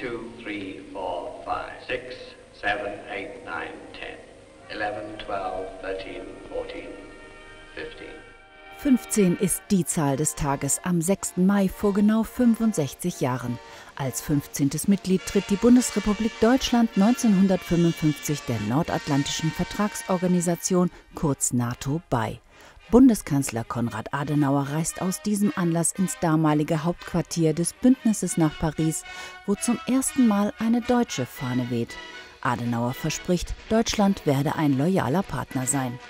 two, three, four, five, six, seven, eight, nine, ten, eleven, twelve, thirteen, fourteen, fifteen. 15 ist die Zahl des Tages am 6. Mai vor genau 65 Jahren. Als 15. Mitglied tritt die Bundesrepublik Deutschland 1955 der Nordatlantischen Vertragsorganisation kurz NATO bei. Bundeskanzler Konrad Adenauer reist aus diesem Anlass ins damalige Hauptquartier des Bündnisses nach Paris, wo zum ersten Mal eine deutsche Fahne weht. Adenauer verspricht, Deutschland werde ein loyaler Partner sein.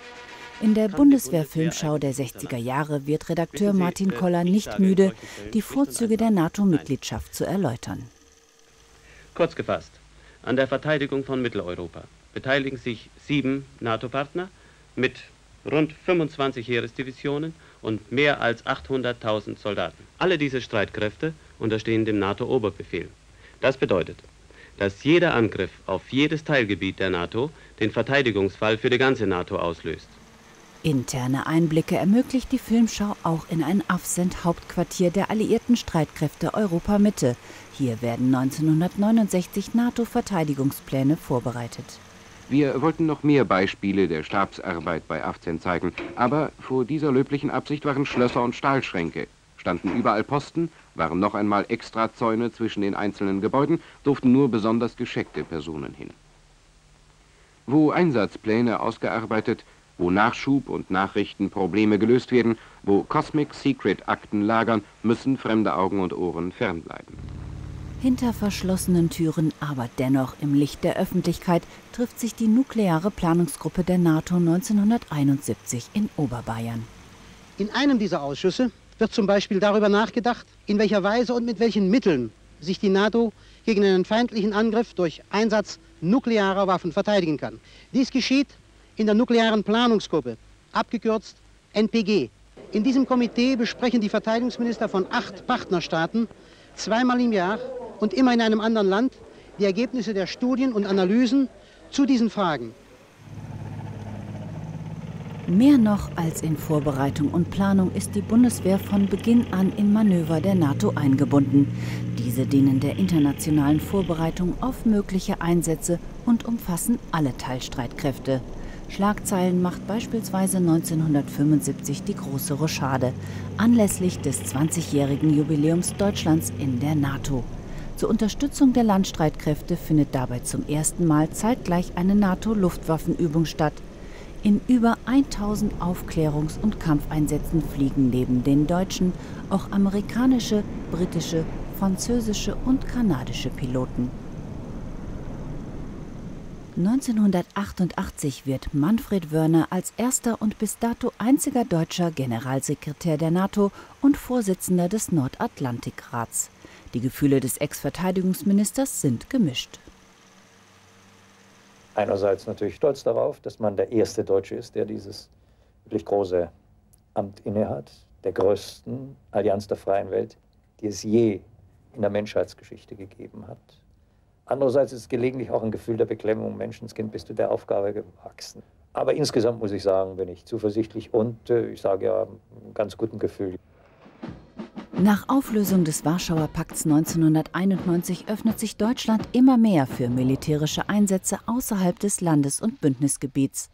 In der Bundeswehr-Filmschau der 60er Jahre wird Redakteur Martin Koller nicht müde, die Vorzüge der NATO-Mitgliedschaft zu erläutern. Kurz gefasst, an der Verteidigung von Mitteleuropa beteiligen sich sieben NATO-Partner mit rund 25 Heeresdivisionen und mehr als 800.000 Soldaten. Alle diese Streitkräfte unterstehen dem NATO-Oberbefehl. Das bedeutet, dass jeder Angriff auf jedes Teilgebiet der NATO den Verteidigungsfall für die ganze NATO auslöst. Interne Einblicke ermöglicht die Filmschau auch in ein Afsend-Hauptquartier der alliierten Streitkräfte Europa Mitte. Hier werden 1969 NATO-Verteidigungspläne vorbereitet. Wir wollten noch mehr Beispiele der Stabsarbeit bei Afzen zeigen, aber vor dieser löblichen Absicht waren Schlösser und Stahlschränke, standen überall Posten, waren noch einmal Extrazäune zwischen den einzelnen Gebäuden, durften nur besonders gescheckte Personen hin. Wo Einsatzpläne ausgearbeitet, wo Nachschub und Nachrichtenprobleme gelöst werden, wo Cosmic Secret Akten lagern, müssen fremde Augen und Ohren fernbleiben. Hinter verschlossenen Türen, aber dennoch im Licht der Öffentlichkeit, trifft sich die nukleare Planungsgruppe der NATO 1971 in Oberbayern. In einem dieser Ausschüsse wird zum Beispiel darüber nachgedacht, in welcher Weise und mit welchen Mitteln sich die NATO gegen einen feindlichen Angriff durch Einsatz nuklearer Waffen verteidigen kann. Dies geschieht in der nuklearen Planungsgruppe, abgekürzt NPG. In diesem Komitee besprechen die Verteidigungsminister von acht Partnerstaaten zweimal im Jahr und immer in einem anderen Land die Ergebnisse der Studien und Analysen zu diesen Fragen. Mehr noch als in Vorbereitung und Planung ist die Bundeswehr von Beginn an in Manöver der NATO eingebunden. Diese dienen der internationalen Vorbereitung auf mögliche Einsätze und umfassen alle Teilstreitkräfte. Schlagzeilen macht beispielsweise 1975 die Große Rochade, anlässlich des 20-jährigen Jubiläums Deutschlands in der NATO. Zur Unterstützung der Landstreitkräfte findet dabei zum ersten Mal zeitgleich eine NATO-Luftwaffenübung statt. In über 1000 Aufklärungs- und Kampfeinsätzen fliegen neben den deutschen auch amerikanische, britische, französische und kanadische Piloten. 1988 wird Manfred Wörner als erster und bis dato einziger deutscher Generalsekretär der NATO und Vorsitzender des Nordatlantikrats. Die Gefühle des Ex-Verteidigungsministers sind gemischt. Einerseits natürlich stolz darauf, dass man der erste Deutsche ist, der dieses wirklich große Amt innehat, der größten Allianz der freien Welt, die es je in der Menschheitsgeschichte gegeben hat. Andererseits ist es gelegentlich auch ein Gefühl der Beklemmung. Menschenskind, bist du der Aufgabe gewachsen. Aber insgesamt muss ich sagen, bin ich zuversichtlich und äh, ich sage ja, ganz guten Gefühl. Nach Auflösung des Warschauer Pakts 1991 öffnet sich Deutschland immer mehr für militärische Einsätze außerhalb des Landes- und Bündnisgebiets.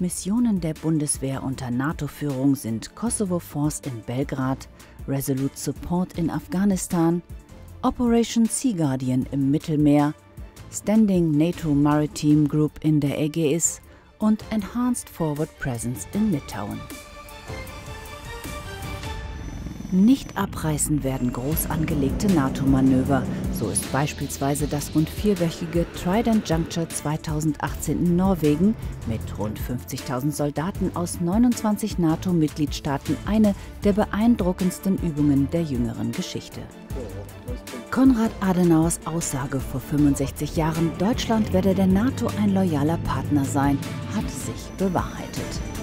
Missionen der Bundeswehr unter NATO-Führung sind Kosovo Force in Belgrad, Resolute Support in Afghanistan, Operation Sea Guardian im Mittelmeer, Standing NATO Maritime Group in der Ägäis und Enhanced Forward Presence in Litauen. Nicht abreißen werden groß angelegte NATO-Manöver. So ist beispielsweise das rund vierwöchige Trident Juncture 2018 in Norwegen mit rund 50.000 Soldaten aus 29 NATO-Mitgliedstaaten eine der beeindruckendsten Übungen der jüngeren Geschichte. Konrad Adenauers Aussage vor 65 Jahren, Deutschland werde der NATO ein loyaler Partner sein, hat sich bewahrheitet.